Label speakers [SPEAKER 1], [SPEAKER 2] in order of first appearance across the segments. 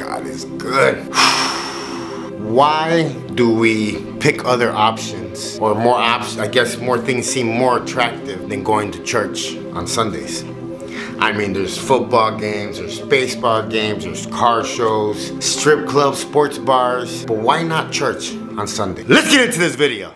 [SPEAKER 1] God is good. Why do we pick other options or more options? I guess more things seem more attractive than going to church on Sundays. I mean, there's football games, there's baseball games, there's car shows, strip clubs, sports bars, but why not church on Sunday? Let's get into this video.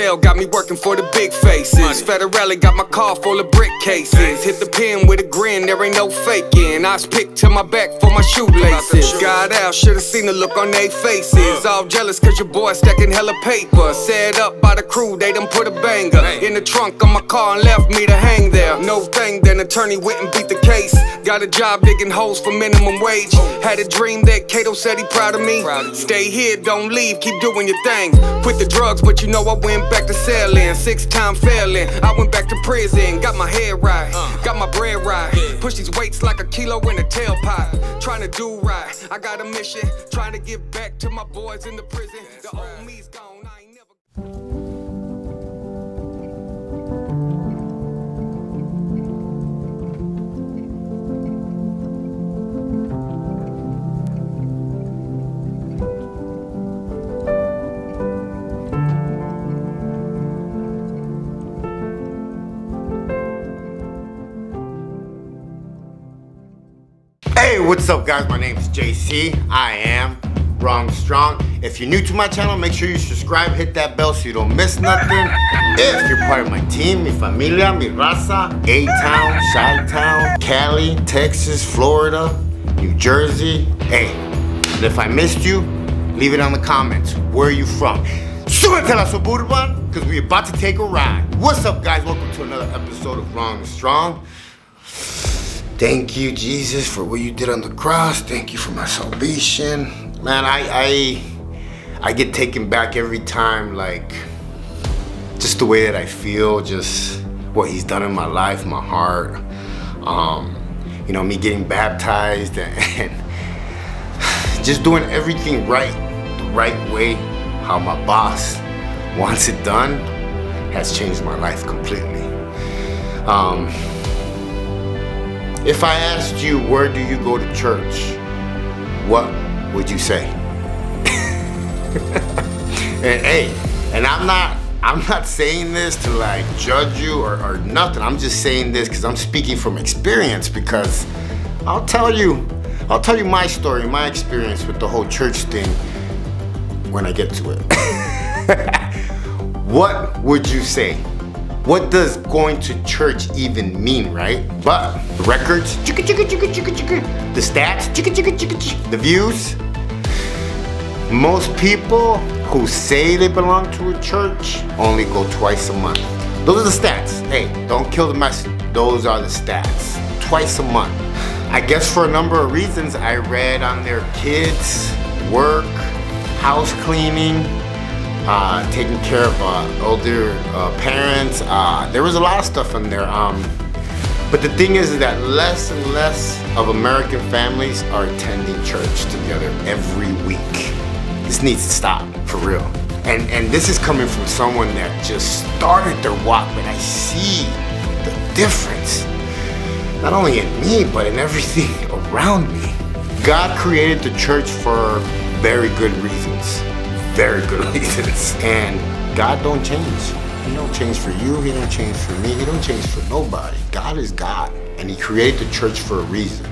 [SPEAKER 2] Cartel got me working for the big faces. Federale got my car full of brick cases. Hit the pin with a grin, there ain't no faking. I picked to my back for my shoelaces. Got out, should've seen the look on their faces. All jealous cause your boy stacking hella paper. Set up by the crew, they done put a banger in the trunk of my car and left me to hang there. No thing, then attorney went and beat the case. Got a job digging holes for minimum wage. Had a dream that Kato said he proud of me. Stay here, don't leave, keep doing your thing. Quit the drugs, but you know I went back to selling. Six time failing. I went back to prison. Got my head right. Got my bread right. Push these weights like a kilo in a tailpipe. Trying to do right. I got a mission. Trying to give back to my boys in the prison. The old me's gone.
[SPEAKER 1] What's up guys? My name is JC. I am Wrong Strong. If you're new to my channel, make sure you subscribe, hit that bell so you don't miss nothing. If you're part of my team, mi familia, mi raza, A-Town, Chi-Town, Cali, Texas, Florida, New Jersey. Hey, and if I missed you, leave it on the comments. Where are you from? Súbete la Suburban, because we're about to take a ride. What's up guys? Welcome to another episode of Wrong Strong. Thank you, Jesus, for what you did on the cross. Thank you for my salvation. Man, I I I get taken back every time, like just the way that I feel, just what he's done in my life, my heart. Um, you know, me getting baptized and, and just doing everything right, the right way, how my boss wants it done, has changed my life completely. Um, if I asked you where do you go to church, what would you say? and hey, and I'm not I'm not saying this to like judge you or, or nothing. I'm just saying this because I'm speaking from experience because I'll tell you, I'll tell you my story, my experience with the whole church thing when I get to it. what would you say? What does going to church even mean, right? But the records, the stats, the views. Most people who say they belong to a church only go twice a month. Those are the stats. Hey, don't kill the message. Those are the stats. Twice a month. I guess for a number of reasons, I read on their kids, work, house cleaning, uh, taking care of uh, older uh, parents. Uh, there was a lot of stuff in there. Um, but the thing is that less and less of American families are attending church together every week. This needs to stop, for real. And, and this is coming from someone that just started their walk, but I see the difference. Not only in me, but in everything around me. God created the church for very good reasons very good reasons. And God don't change. He don't change for you, he don't change for me, he don't change for nobody. God is God, and he created the church for a reason.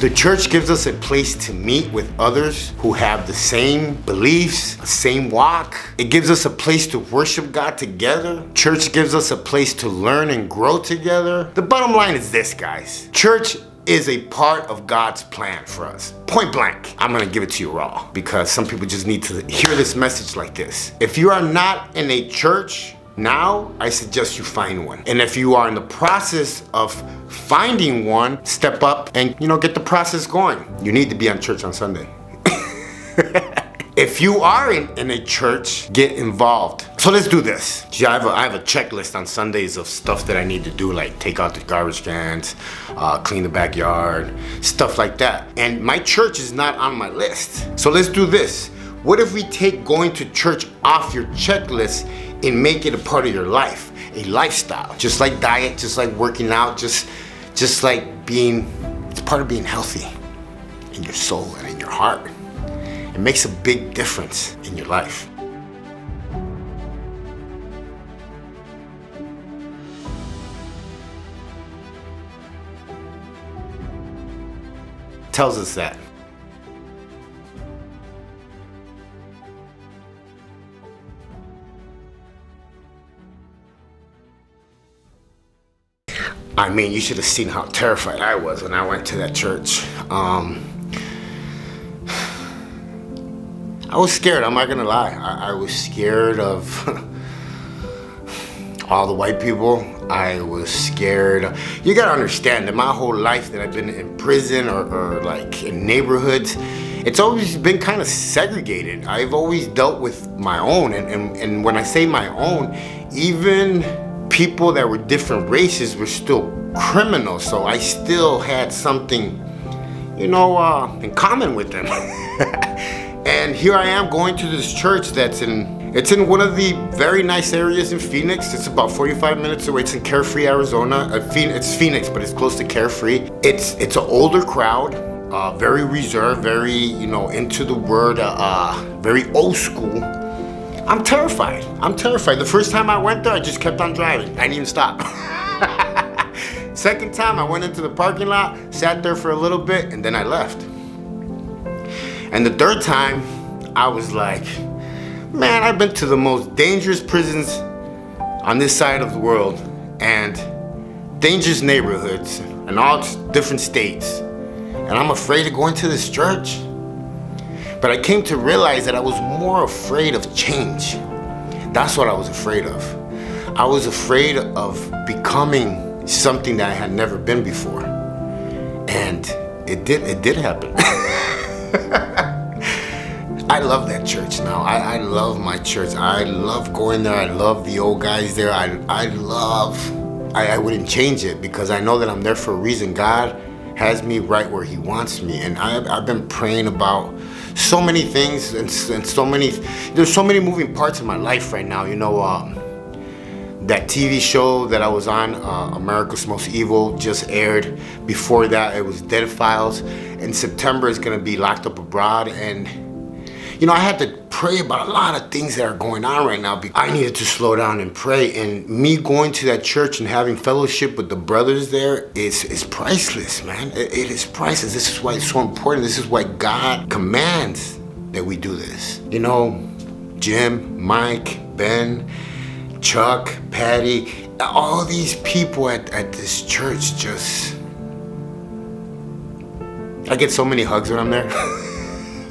[SPEAKER 1] The church gives us a place to meet with others who have the same beliefs, the same walk. It gives us a place to worship God together. Church gives us a place to learn and grow together. The bottom line is this, guys. Church is a part of God's plan for us. Point blank. I'm gonna give it to you raw because some people just need to hear this message like this. If you are not in a church now, I suggest you find one. And if you are in the process of finding one, step up and you know get the process going. You need to be on church on Sunday. If you are in, in a church, get involved. So let's do this. See, I have, a, I have a checklist on Sundays of stuff that I need to do, like take out the garbage cans, uh, clean the backyard, stuff like that. And my church is not on my list. So let's do this. What if we take going to church off your checklist and make it a part of your life, a lifestyle. Just like diet, just like working out, just just like being it's part of being healthy in your soul and in your heart. It makes a big difference in your life. Tells us that. I mean, you should have seen how terrified I was when I went to that church. Um, I was scared, I'm not gonna lie. I, I was scared of all the white people. I was scared. You gotta understand that my whole life that I've been in prison or, or like in neighborhoods, it's always been kind of segregated. I've always dealt with my own, and, and, and when I say my own, even people that were different races were still criminals, so I still had something, you know, uh, in common with them. and here I am going to this church that's in, it's in one of the very nice areas in Phoenix. It's about 45 minutes away. It's in Carefree, Arizona. Uh, it's Phoenix, but it's close to Carefree. It's, it's an older crowd. Uh, very reserved, very, you know, into the word, uh, uh very old school. I'm terrified. I'm terrified. The first time I went there, I just kept on driving. I didn't even stop. Second time, I went into the parking lot, sat there for a little bit, and then I left. And the third time, I was like, man, I've been to the most dangerous prisons on this side of the world and dangerous neighborhoods in all different states. And I'm afraid of going to this church. But I came to realize that I was more afraid of change. That's what I was afraid of. I was afraid of becoming something that I had never been before. And it did it did happen. I love that church now. I, I love my church. I love going there. I love the old guys there. I, I love, I, I wouldn't change it because I know that I'm there for a reason. God has me right where he wants me. And I've, I've been praying about so many things and, and, so many, there's so many moving parts in my life right now. You know, um, that TV show that I was on, uh, America's Most Evil, just aired. Before that, it was Dead Files. In September, it's gonna be Locked Up Abroad. And, you know, I had to pray about a lot of things that are going on right now. I needed to slow down and pray. And me going to that church and having fellowship with the brothers there is, is priceless, man. It, it is priceless. This is why it's so important. This is why God commands that we do this. You know, Jim, Mike, Ben, Chuck, Patty, all these people at, at this church just... I get so many hugs when I'm there.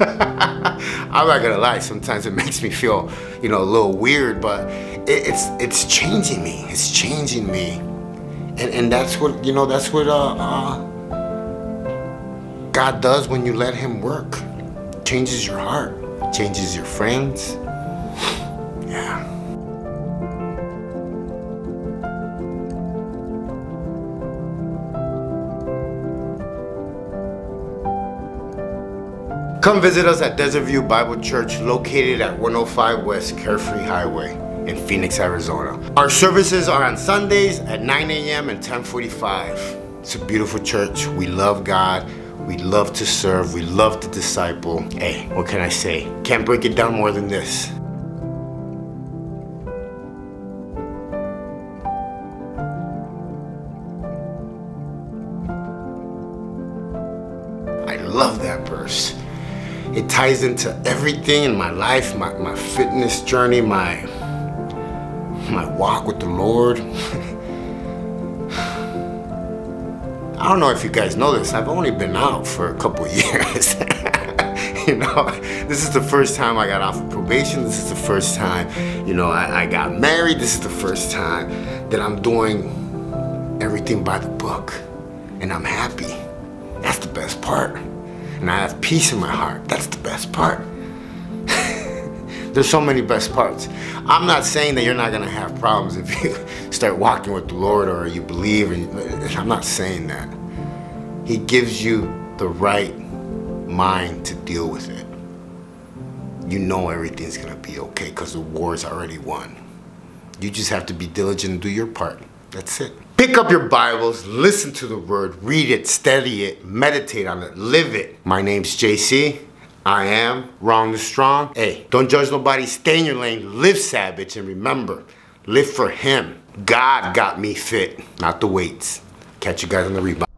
[SPEAKER 1] I'm not gonna lie, sometimes it makes me feel, you know, a little weird, but it, it's it's changing me. It's changing me. And, and that's what, you know, that's what uh, uh, God does when you let him work. Changes your heart, changes your friends. Yeah. Come visit us at Desert View Bible Church located at 105 West Carefree Highway in Phoenix, Arizona. Our services are on Sundays at 9 a.m. and 1045. It's a beautiful church. We love God. We love to serve. We love to disciple. Hey, what can I say? Can't break it down more than this. I love that verse. It ties into everything in my life, my, my fitness journey, my, my walk with the Lord. I don't know if you guys know this, I've only been out for a couple years. you know, this is the first time I got off of probation. This is the first time, you know, I, I got married. This is the first time that I'm doing everything by the book. And I'm happy. That's the best part and I have peace in my heart. That's the best part. There's so many best parts. I'm not saying that you're not gonna have problems if you start walking with the Lord or you believe. and I'm not saying that. He gives you the right mind to deal with it. You know everything's gonna be okay because the war's already won. You just have to be diligent and do your part. That's it. Pick up your Bibles, listen to the word, read it, study it, meditate on it, live it. My name's JC. I am wrong to strong. Hey, don't judge nobody. Stay in your lane. Live savage. And remember, live for Him. God got me fit, not the weights. Catch you guys on the rebound.